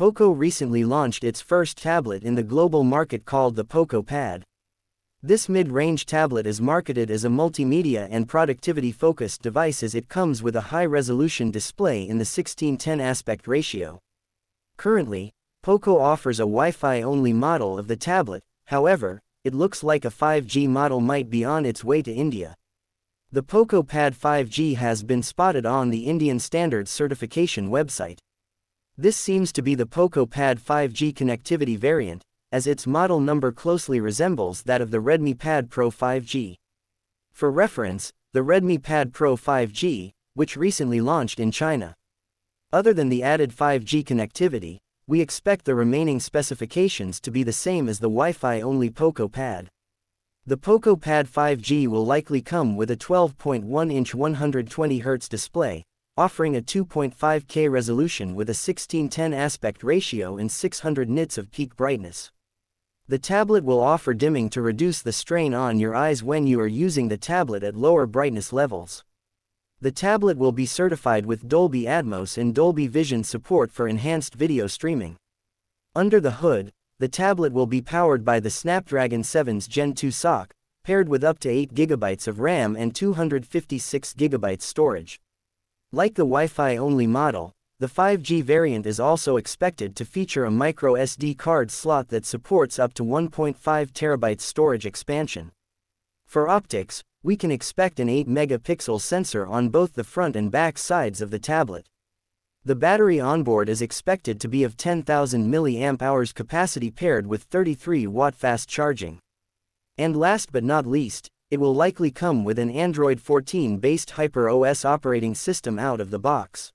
Poco recently launched its first tablet in the global market called the Poco Pad. This mid-range tablet is marketed as a multimedia and productivity-focused device as it comes with a high-resolution display in the 16:10 aspect ratio. Currently, Poco offers a Wi-Fi only model of the tablet, however, it looks like a 5G model might be on its way to India. The Poco Pad 5G has been spotted on the Indian Standards Certification website. This seems to be the Poco Pad 5G connectivity variant, as its model number closely resembles that of the Redmi Pad Pro 5G. For reference, the Redmi Pad Pro 5G, which recently launched in China. Other than the added 5G connectivity, we expect the remaining specifications to be the same as the Wi-Fi only Poco Pad. The Poco Pad 5G will likely come with a 12.1-inch 120Hz display, offering a 2.5K resolution with a 16:10 aspect ratio and 600 nits of peak brightness. The tablet will offer dimming to reduce the strain on your eyes when you are using the tablet at lower brightness levels. The tablet will be certified with Dolby Atmos and Dolby Vision support for enhanced video streaming. Under the hood, the tablet will be powered by the Snapdragon 7s Gen 2 SoC, paired with up to 8 GB of RAM and 256 GB storage. Like the Wi-Fi only model, the 5G variant is also expected to feature a micro SD card slot that supports up to 1.5 TB storage expansion. For optics, we can expect an 8 megapixel sensor on both the front and back sides of the tablet. The battery onboard is expected to be of 10,000 mAh capacity paired with 33 watt fast charging. And last but not least, it will likely come with an Android 14 based HyperOS operating system out of the box.